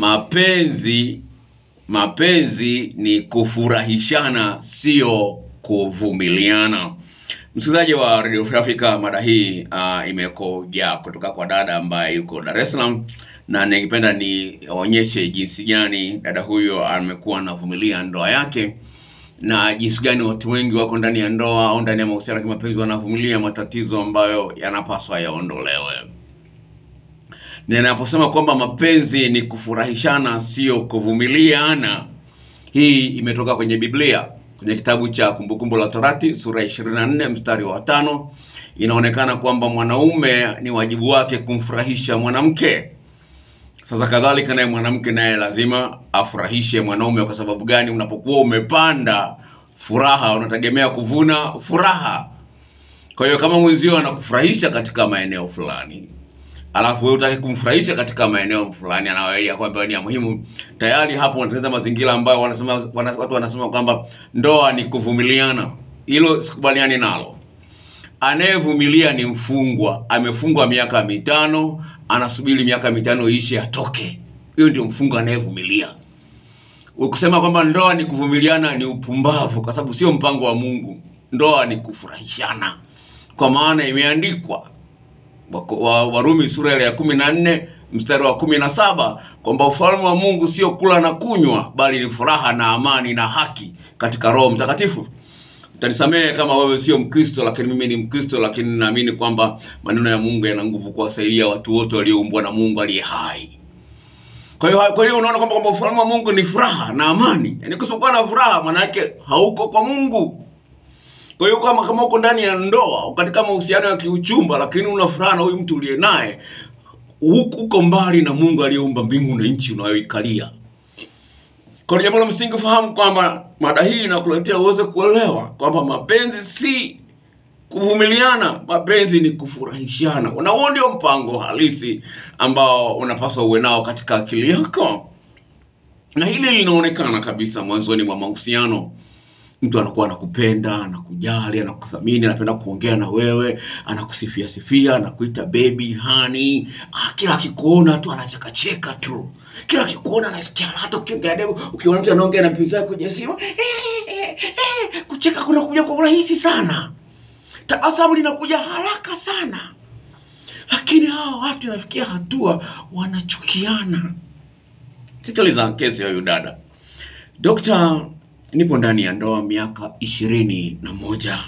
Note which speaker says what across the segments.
Speaker 1: Mapenzi mapenzi ni kufurahishana, sio kuvumiliana. Msikilizaji wa Radio Free Africa, mada hii uh, imekoja kutoka kwa dada ambaye yuko Dar es Salaam, na ningependa nionyeshe jinsi gani dada huyo amekuwa anavumilia ndoa yake na jinsi gani watu wengi wako ndani ya ndoa au ndani ya mahusiano ya kimapenzi wanavumilia matatizo ambayo yanapaswa yaondolewe. Ninaposema kwamba mapenzi ni kufurahishana, sio kuvumiliana, hii imetoka kwenye Biblia kwenye kitabu cha Kumbukumbu la Torati sura ya 24 mstari wa tano. Inaonekana kwamba mwanaume ni wajibu wake kumfurahisha mwanamke. Sasa kadhalika naye mwanamke naye lazima afurahishe mwanaume. Kwa sababu gani? Unapokuwa umepanda furaha, unategemea kuvuna furaha. Kwa hiyo kama mwenzio anakufurahisha katika maeneo fulani, alafu wewe utaki kumfurahisha katika maeneo fulani anayoia kwamba ni ya muhimu, tayari hapo unatengeneza mazingira ambayo wanasema wana, watu wanasema kwamba ndoa ni kuvumiliana. Hilo sikubaliani nalo. Anayevumilia ni mfungwa, amefungwa miaka mitano, anasubiri miaka mitano ishe atoke. Hiyo ndio mfungwa anayevumilia. Ukisema kwamba ndoa ni kuvumiliana ni upumbavu, kwa sababu sio mpango wa Mungu. Ndoa ni kufurahishana, kwa maana imeandikwa wa Warumi sura ya kumi na nne mstari wa kumi na saba kwamba ufalme wa Mungu sio kula na kunywa, bali ni furaha na amani na haki katika Roho Mtakatifu. Mtanisamehe kama wewe sio Mkristo, lakini mimi ni Mkristo, lakini naamini kwamba maneno ya Mungu yana nguvu kuwasaidia watu wote walioumbwa na Mungu aliye hai. Kwa hiyo kwa hiyo unaona kwamba kwamba ufalme wa Mungu ni furaha na amani. Yaani kusipokuwa na furaha, maana yake hauko kwa Mungu. Kwa hiyo kama kama uko ndani ya ndoa, katika mahusiano ya kiuchumba, lakini una furaha na huyu mtu uliye naye, uko mbali na Mungu aliyeumba mbingu na nchi unayoikalia. Kwa jambo la msingi fahamu kwamba mada hii inakuletea uweze kuelewa kwamba mapenzi si kuvumiliana, mapenzi ni kufurahishana. Na huo ndio mpango halisi ambao unapaswa uwe nao katika akili yako, na hili linaonekana kabisa mwanzoni mwa mahusiano. Mtu anakuwa anakupenda, anakujali, anakuthamini, anapenda kuongea na wewe, anakusifia sifia, anakuita baby, honey. Ah, kila akikuona tu anachekacheka tu, kila akikuona anasikia hata ukiongea debu, ukiona mtu anaongea na mpenzi wake kwenye simu eh, eh, eh, kucheka kunakuja kwa urahisi sana, tabasamu linakuja haraka sana, lakini hawa watu inafikia hatua wanachukiana. Sikiliza kesi ya huyu dada nipo ndani ya ndoa miaka ishirini na moja.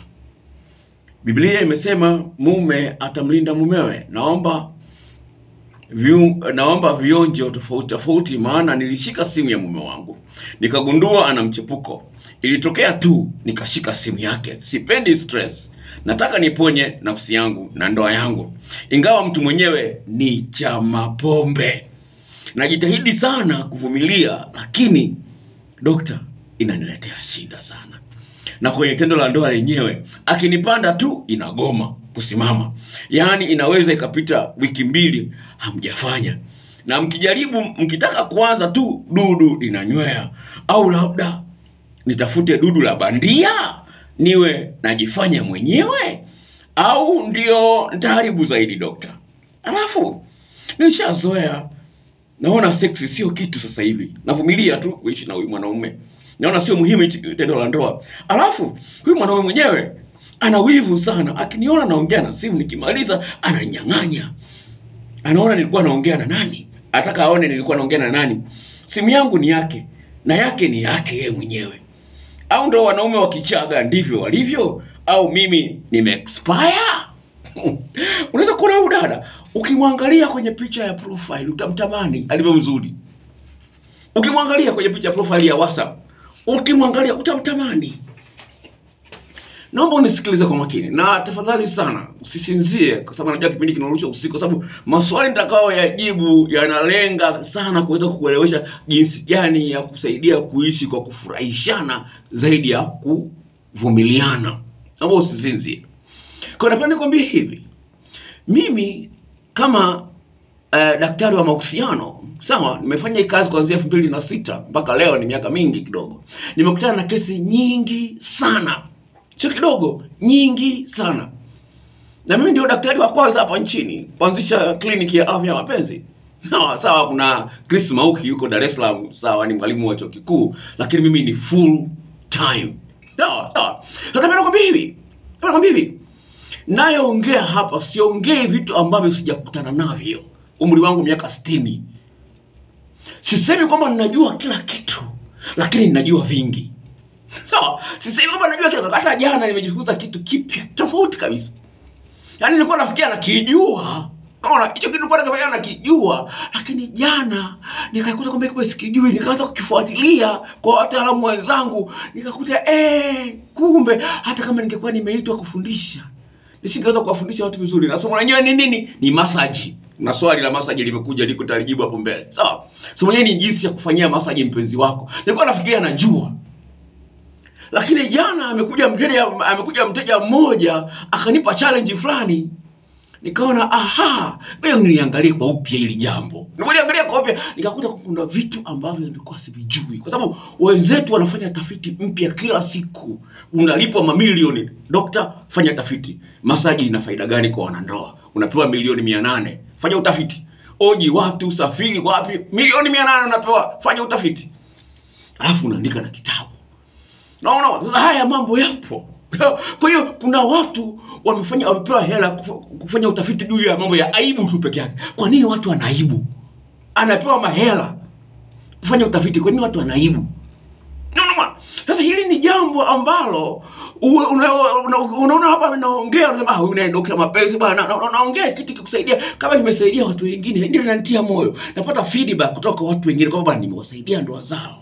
Speaker 1: Biblia imesema mume atamlinda mumewe. Naomba viu, naomba vionjo tofauti tofauti, maana nilishika simu ya mume wangu nikagundua ana mchepuko. Ilitokea tu nikashika simu yake. Sipendi stress, nataka niponye nafsi yangu na ndoa yangu, ingawa mtu mwenyewe ni cha mapombe. Najitahidi sana kuvumilia, lakini dokta inaniletea shida sana, na kwenye tendo la ndoa lenyewe akinipanda tu inagoma kusimama, yaani inaweza ikapita wiki mbili hamjafanya, na mkijaribu mkitaka kuanza tu dudu linanywea, au labda nitafute dudu la bandia niwe najifanya mwenyewe, au ndio nitaharibu zaidi dokta. Alafu nishazoea, naona seksi sio kitu sasa hivi, navumilia tu kuishi na huyu mwanaume naona sio muhimu tendo la ndoa. Alafu huyu mwanaume mwenyewe ana wivu sana, akiniona naongea na simu, nikimaliza ananyang'anya. Anaona nilikuwa naongea na nani, ataka aone nilikuwa naongea na nani. Simu yangu ni yake na yake ni yake yeye mwenyewe. Au ndo wanaume wakichaga ndivyo walivyo, au mimi nime expire? Unaweza kuona huyu dada, ukimwangalia kwenye picha ya profile utamtamani alivyo mzuri. Ukimwangalia kwenye picha ya profile ya WhatsApp ukimwangalia utamtamani. Naomba unisikilize kwa makini na tafadhali sana usisinzie, kwa sababu najua kipindi kinarusha usiku, kwa sababu maswali nitakao yajibu yanalenga sana kuweza kukuelewesha jinsi gani ya kusaidia kuishi kwa kufurahishana zaidi ya kuvumiliana. Naomba usisinzie. Napenda nikwambie hivi, mimi kama eh, daktari wa mahusiano sawa, nimefanya hii kazi kuanzia elfu mbili na sita mpaka leo, ni miaka mingi kidogo. Nimekutana na kesi nyingi sana, sio kidogo, nyingi sana, na mimi ndio daktari wa kwanza hapa nchini kuanzisha kliniki ya afya ya mapenzi. sawa sawa kuna chris mauki yuko dar es salaam sawa ni mwalimu wa chuo kikuu lakini mimi ni full time. Sawa sawa. Sasa nakwambia hivi nakwambia hivi nayoongea hapa siongei vitu ambavyo sijakutana navyo. Umri wangu miaka sitini. Sisemi kwamba ninajua kila kitu lakini ninajua vingi. Sawa sisemi kwamba najua kila kitu. Hata jana nimejifunza kitu kipya tofauti kabisa. Yaani nilikuwa nafikia nakijua. Unaona hicho kitu kwa nakijua. Lakini jana nikakuta kwamba kumbe sikijui. Nikaanza kukifuatilia kwa wataalamu wenzangu. Nikakuta eh, kumbe hata kama ningekuwa nimeitwa kufundisha nisingeweza kuwafundisha watu vizuri. Na somo lenyewe ni nini? Ni masaji na swali la masaji limekuja liko talijibu hapo mbele. Sawa? Somo lenyewe ni jinsi ya kufanyia masaji mpenzi wako. Nilikuwa nafikiria najua. Lakini jana amekuja mteja amekuja mteja mmoja akanipa challenge fulani. Nikaona aha ngoja niliangalie kwa upya hili jambo. Niliangalia upya nikakuta kuna vitu ambavyo nilikuwa sivijui. Kwa sababu wenzetu wanafanya tafiti mpya kila siku. Unalipwa mamilioni. Dokta fanya tafiti. Masaji ina faida gani kwa wanandoa? Unapewa milioni mia nane. Fanya utafiti. Oji watu safiri wapi? Milioni mia nane unapewa. Fanya utafiti. Alafu unaandika na kitabu. Naona sasa haya mambo yapo. Kwa hiyo kuna watu wamefanya wamepewa hela kufanya utafiti juu ya mambo ya aibu tu peke yake. Kwa nini watu wanaibu anapewa mahela kufanya utafiti kwa nini watu wanaibu? Unaona sasa hili ni jambo ambalo unaona hapa naongea unasema ah huyu naye dokta mapenzi bwana. Na- na- naongea kitu kikusaidia kama vimesaidia watu wengine ndio inanitia moyo. Napata feedback kutoka kwa watu wengine kwamba bwana nimewasaidia ndoa zao.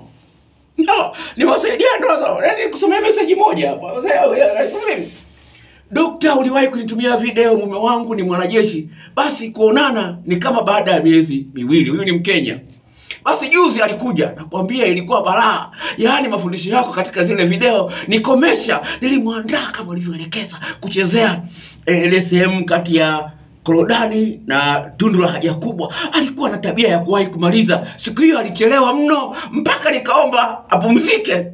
Speaker 1: No, nimewasaidia ndoa zao. Yaani kusomea meseji moja hapa dokta uliwahi kunitumia video? Mume wangu ni mwanajeshi. Basi kuonana ni kama baada ya miezi miwili. Huyu ni mkenya. Basi juzi alikuja nakwambia ilikuwa balaa. Yaani mafundisho yako katika zile video nikomesha nilimwandaa kama ulivyoelekeza kuchezea eh, ile sehemu kati ya korodani na tundu la haja kubwa. Alikuwa na tabia ya kuwahi kumaliza. Siku hiyo alichelewa mno mpaka nikaomba apumzike.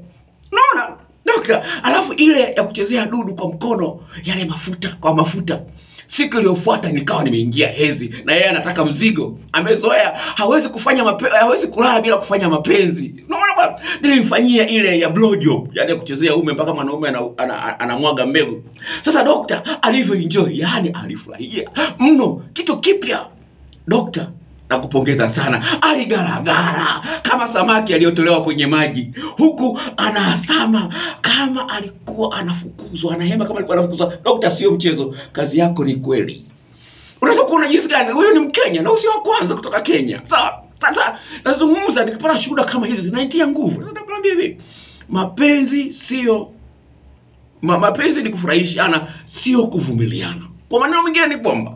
Speaker 1: Naona dokta alafu ile ya kuchezea dudu kwa mkono yale mafuta kwa mafuta. Siku iliyofuata nikawa nimeingia hezi na yeye anataka mzigo. Amezoea. Hawezi kufanya mape, hawezi kulala bila kufanya mapenzi. Unaona bwana nilimfanyia ile ya blowjob yani ya kuchezea ume mpaka mwanaume anamwaga ana, ana, mbegu. Sasa dokta alivyo alivyoenjoy yani alifurahia mno. Kitu kipya. Dokta nakupongeza sana. Aligaragara kama samaki aliyotolewa kwenye maji. Huku anasama kama alikuwa anafukuzwa anahema kama alikuwa anafukuzwa. Dokta sio mchezo. Kazi yako ni kweli. Unaweza kuona jinsi gani? Huyo ni mkenya na usio wa kwanza kutoka kenya. Sawa sasa nazungumza nikipata shuhuda kama hizi zinaitia nguvu. Sasa nakwambia hivi. Mapenzi sio ma, mapenzi ni kufurahishana sio kuvumiliana. Kwa maneno mengine ni kwamba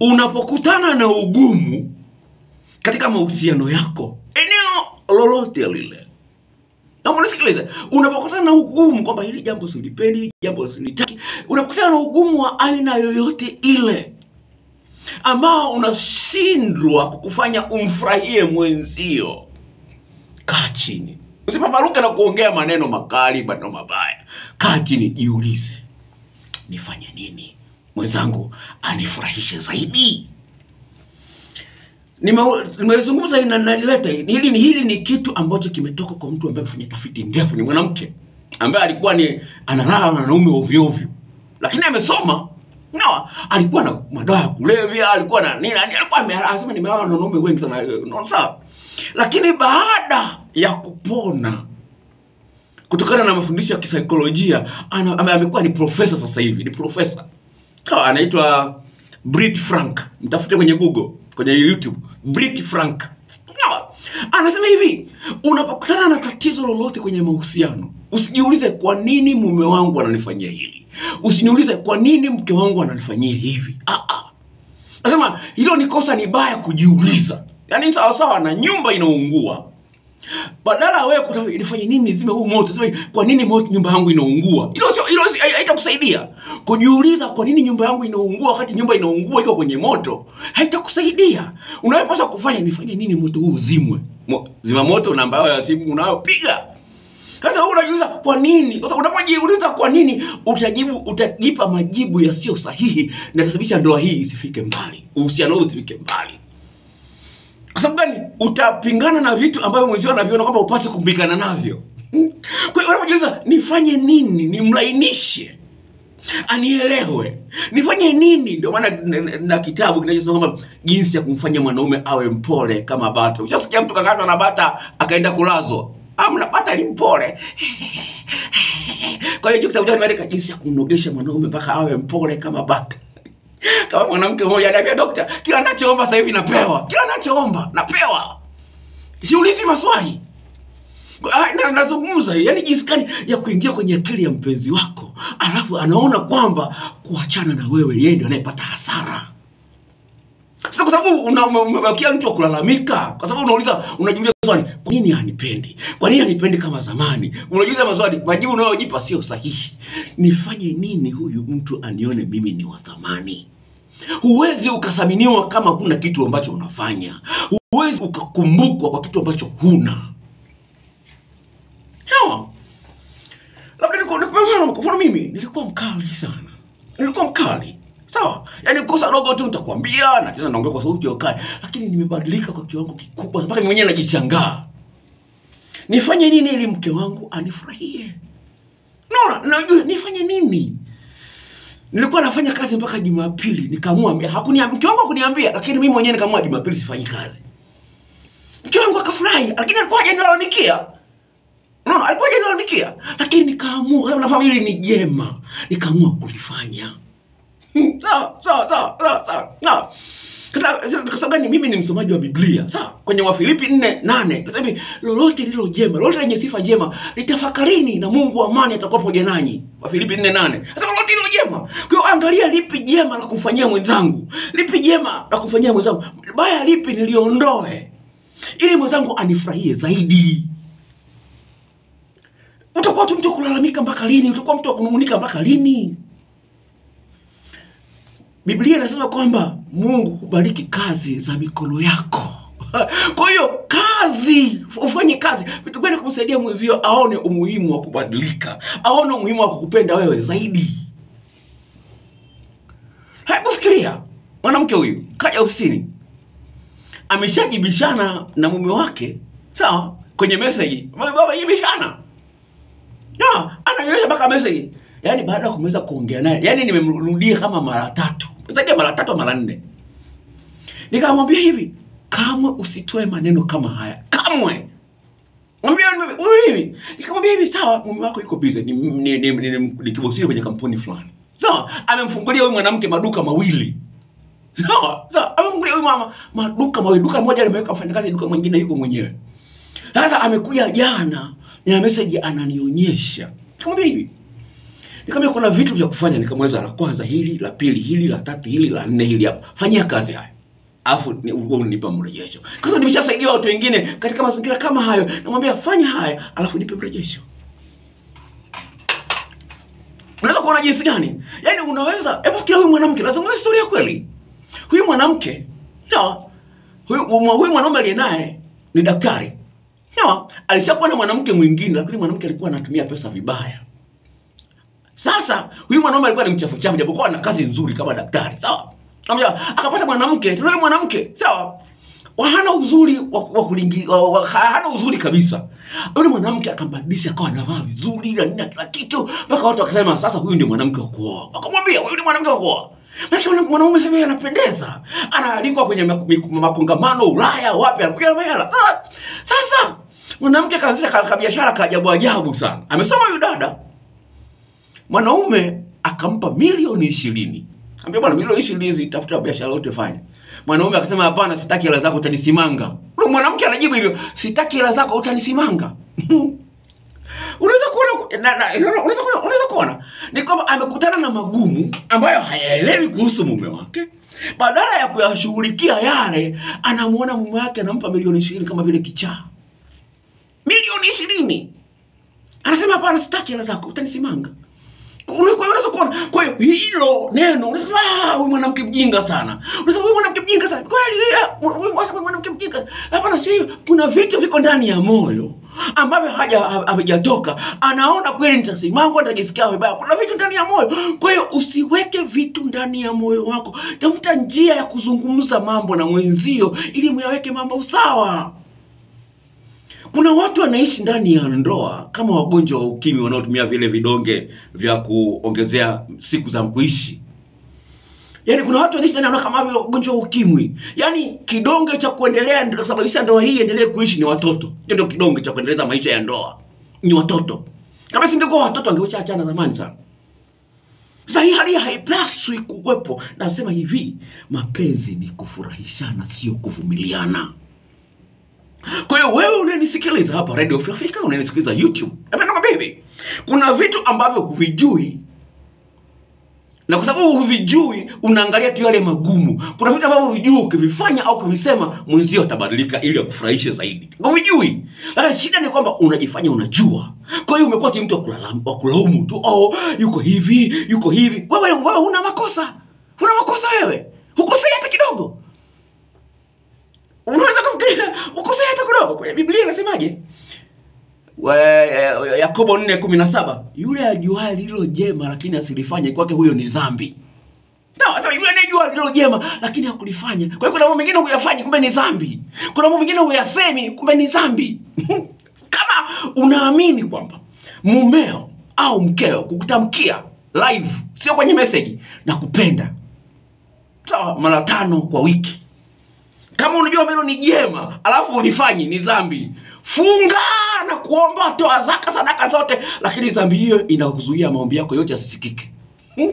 Speaker 1: unapokutana na ugumu katika mahusiano yako eneo lolote lile. Naomba nisikilize unapokutana na ugumu kwamba hili jambo silipendi hili jambo silitaki unapokutana na ugumu wa aina yoyote ile ambao unashindwa kukufanya umfurahie mwenzio kaa chini. Usipaparuke na kuongea maneno makali maneno mabaya. Kaa chini jiulize nifanye nini mwenzangu anifurahishe zaidi. Nime- nimezungumza nime na nalileta hili ni, hili ni kitu ambacho kimetoka kwa mtu ambaye amefanya tafiti ndefu ni mwanamke ambaye alikuwa ni analala na wanaume ovyo ovyo. Lakini amesoma. No, alikuwa na madawa ya kulevya alikuwa na nini alikuwa amesema nimelala na wanaume wengi sana no, sawa lakini baada ya kupona kutokana na mafundisho ya kisaikolojia amekuwa ni profesa sasa hivi ni profesa Sawa, anaitwa Brit Frank. Mtafute kwenye Google kwenye YouTube. Brit Frank. Sawa. anasema hivi unapokutana na tatizo lolote kwenye mahusiano usijiulize kwa nini mume wangu ananifanyia hili. Usiniulize kwa nini mke wangu ananifanyia hivi. Ah, ah. Anasema hilo ni kosa ni baya kujiuliza, yaani sawasawa na nyumba inaungua, badala ya wewe nifanye nini nizime huu moto, sema kwa nini moto nyumba yangu inaungua. Hilo sio hilo haitakusaidia kujiuliza kwa nini nyumba yangu inaungua wakati nyumba inaungua iko kwenye moto, haitakusaidia. Unayopaswa kufanya nifanye nini moto huu uzimwe. Mo, zima moto namba yao ya simu unayopiga sasa wewe unajiuliza kwa nini? Sasa unapojiuliza kwa nini, utajibu utajipa majibu yasiyo sahihi na itasababisha ndoa hii isifike mbali, uhusiano huu usifike mbali. Kwa sababu gani? Utapingana na vitu ambavyo mwenzio anaviona kwamba upasi kupingana navyo. Kwa hiyo unapojiuliza nifanye nini, nimlainishe anielewe, nifanye nini? Ndio maana na, kitabu kinachosema kwamba jinsi ya kumfanya mwanaume awe mpole kama bata. Ushasikia mtu kakatwa na bata akaenda kulazwa? Amna, bata ni mpole. Kwa hiyo hicho kitabu nimeandika jinsi ya kumnogesha mwanaume mpaka awe mpole kama bata. Kama mwanamke mmoja ananiambia dokta, kila ninachoomba sasa hivi napewa, kila ninachoomba napewa, siulizi maswali. Ah, na- nazungumza yani jinsi gani ya kuingia kwenye akili ya mpenzi wako, alafu anaona kwamba kuachana na wewe yeye ndio anayepata hasara. Sasa kwa sababu unamwekea mtu wa kulalamika, kwa sababu unauliza, unajiuliza swali, kwa nini hanipendi? Kwa nini hanipendi kama zamani? Unajiuliza maswali, majibu unayojipa sio sahihi. Nifanye nini huyu mtu anione mimi ni wa thamani? Huwezi ukathaminiwa kama kuna kitu ambacho unafanya. Huwezi ukakumbukwa kwa kitu ambacho huna. Sawa? Labda niko kwa mfano mimi nilikuwa mkali sana. Nilikuwa mkali. Sawa? Yaani kosa dogo tu nitakwambia na tena naongea kwa sauti ya kali, lakini nimebadilika kwa kiwango kikubwa mpaka mimi mwenyewe najichangaa. Nifanye nini ili mke wangu anifurahie? Naona, najua nifanye nini? Nilikuwa nafanya kazi mpaka Jumapili, nikaamua hakuniambia, mke wangu hakuniambia, lakini mimi mwenyewe nikaamua Jumapili sifanyi kazi. Mke wangu akafurahi, lakini alikuwa hajanilalamikia. Unaona, alikuwa hajanilalamikia, lakini nikaamua, nafahamu hili ni jema, nikaamua kulifanya. Hmm, Sawa, sawa, sawa, sawa, sawa? Mimi ni msomaji wa Biblia. Sawa, kwenye Wafilipi 4 8 nasema lolote lilo jema, lolote lenye sifa njema, litafakarini na Mungu wa amani atakuwa pamoja nanyi. Wafilipi 4 8 nasema lolote lilo jema. Kwa hiyo angalia lipi jema la kumfanyia mwenzangu, lipi jema la kumfanyia mwenzangu, baya lipi niliondoe, ili mwenzangu anifurahie zaidi. Utakuwa tu mtu wa kulalamika mpaka lini? Utakuwa mtu wa kunung'unika mpaka lini? Biblia inasema kwamba Mungu hubariki kazi za mikono yako. Kwa hiyo kazi, ufanye kazi vitu gani kumsaidia mwenzio aone umuhimu wa kubadilika, aone umuhimu wa kukupenda wewe zaidi. Hebu fikiria, mwanamke huyu kaja ofisini, ameshajibishana na mume wake, sawa, kwenye meseji, baba jibishana na ananyonyesha mpaka message. Yaani baada ya kumweza kuongea naye, yaani nimemrudia kama mara tatu. Zaidi ya mara tatu mara nne. Nikamwambia hivi, kamwe usitoe maneno kama haya. Kamwe. Hivi. Nikamwambia hivi, sawa, mume wako yuko busy. Ni ni ni, ni, ni, ni kibosiri kwenye kampuni fulani. Sawa, amemfungulia huyu mwanamke maduka mawili. Sawa, sawa, amemfungulia huyu mama maduka mawili. Duka moja limeweka mfanyakazi, duka mwingine yuko mwenyewe. Sasa amekuja jana na message ananionyesha. Nikamwambia hivi. Nikamwambia kuna vitu vya kufanya, nikamweza la kwanza hili, la pili hili, la tatu hili, la nne hili hapa. Fanyia kazi haya. Alafu ni wewe unipe mrejesho. Kwa sababu nimeshasaidia watu wengine katika mazingira kama hayo. Namwambia fanya haya, alafu nipe mrejesho. Unaweza kuona jinsi gani? Yaani unaweza, hebu fikiria huyu mwanamke, lazima historia kweli. Huyu mwanamke, sawa? Huyu huyu mwanaume aliye naye ni daktari. Sawa? Alishakuwa na mwanamke mwingine lakini mwanamke alikuwa anatumia pesa vibaya. Sasa huyu mwanaume alikuwa ni mchafu chafu japokuwa ana kazi nzuri kama daktari. Sawa? Amja akapata mwanamke, tunaye mwanamke, sawa? Wahana uzuri wa, kulingi, hana uzuri kabisa. Yule mwanamke akambadilisha akawa anavaa vizuri na nini kila kitu mpaka watu wakasema sasa huyu ndio mwanamke wa kuoa. Wakamwambia huyu ndio mwanamke wa kuoa. Lakini mwanaume sasa anapendeza. Anaalikwa kwenye mak- makongamano Ulaya wapi anakuja na hela. Sasa mwanamke kaanzisha kabiashara ka biashara ka ajabu ajabu sana. Amesoma yule dada. Mwanaume akampa milioni ishirini. Ambia bwana milioni ishirini hizi tafuta biashara yote fanya. Mwanaume akasema hapana, sitaki hela zako utanisimanga. Ule mwanamke anajibu hivyo, sitaki hela zako utanisimanga. Unaweza kuona na, na, unaweza kuona unaweza kuona ni kwamba amekutana na magumu ambayo hayaelewi kuhusu mume wake. Badala ya kuyashughulikia yale, anamuona mume wake anampa milioni ishirini kama vile kichaa. Milioni ishirini anasema hapana, sitaki hela zako utanisimanga. Unaweza kuona, kwa hiyo hilo neno unasema "Ah, huyu mwanamke mjinga sana, unasema huyu mwanamke mjinga sana, kweli unasema huyu huyu mwanamke mjinga. Hapana, si. Kuna vitu viko ndani ya moyo ambavyo haja havijatoka, anaona kweli nitasimama, nitajisikia vibaya. Kuna vitu ndani ya moyo. Kwa hiyo usiweke vitu ndani ya moyo wako, tafuta njia ya kuzungumza mambo na mwenzio ili muyaweke mambo sawa. Kuna watu wanaishi ndani ya ndoa kama wagonjwa wa ukimwi wanaotumia vile vidonge vya kuongezea siku za kuishi. Yaani kuna watu wanaishi ndani ya ndoa kama vile wagonjwa wa ukimwi. Yaani kidonge cha kuendelea ndio kusababisha ndoa hii iendelee kuishi ni watoto. Ndio kidonge cha kuendeleza maisha ya ndoa. Ni watoto. Kama singekuwa watoto angeweza achana zamani sana. Sasa hii hali haipaswi kuwepo. Nasema hivi, mapenzi ni kufurahishana, sio kuvumiliana. Kwa hiyo wewe unanisikiliza hapa Radio Free Africa, unanisikiliza YouTube, napenda kwambia hivi, kuna vitu ambavyo huvijui na kwa sababu huvijui unaangalia tu yale magumu. Kuna vitu ambavyo huvijui ukivifanya au kuvisema mwenzio atabadilika ili akufurahishe zaidi. Huvijui, lakini shida ni kwamba unajifanya unajua. Kwa hiyo umekuwa ti mtu wa kulaumu tu, oh, yuko hivi yuko hivi. Wewe wewe huna makosa, huna makosa wewe, hukosei hata kidogo unaweza kufikiria ukosea hata kidogo. Biblia inasemaje? We- Yakobo nne kumi na saba yule ajuaye lilo jema lakini asilifanye kwake huyo ni dhambi. Sasa yule anayejua lilo jema lakini hakulifanya. Kwa hiyo kuna mambo mengine huyafanyi kumbe ni dhambi. Kuna mambo mengine huyasemi kumbe ni dhambi. Kama unaamini kwamba mumeo au mkeo kukutamkia live, sio kwenye message, na kupenda sawa, mara tano kwa wiki kama unajua meno ni jema alafu ulifanyi ni dhambi. Funga na kuomba toa zaka sadaka zote lakini dhambi hiyo inakuzuia maombi yako yote yasisikike. Hmm?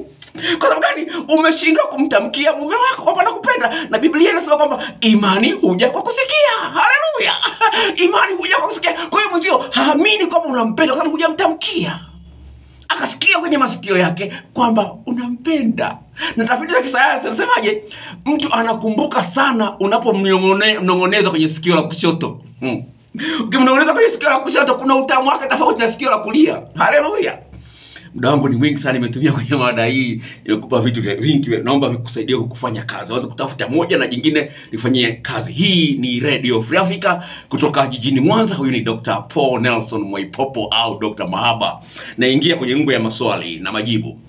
Speaker 1: kwa sababu gani? Umeshindwa kumtamkia mume wako kwamba nakupenda. Na biblia inasema kwamba imani huja kwa kusikia. Haleluya! Imani huja kwa kusikia. Kwa hiyo mwenzio haamini kwamba unampenda kwa sababu hujamtamkia kwenye masikio yake kwamba unampenda. Na tafiti za kisayansi nasemaje? Mtu anakumbuka sana unapomnong'oneza kwenye sikio la kushoto. Hmm. Ukimnong'oneza kwenye sikio la kushoto kuna utamu wake tofauti na sikio la kulia. Haleluya! Muda wangu ni mwingi sana, nimetumia kwenye mada hii, nimekupa vitu vingi, naomba vikusaidia kufanya kazi, waweze kutafuta moja na jingine lifanyie kazi. Hii ni Radio Free Africa kutoka jijini Mwanza. Huyu ni Dr. Paul Nelson Mwaipopo au Dr. Mahaba. Naingia kwenye ngwe ya maswali na majibu.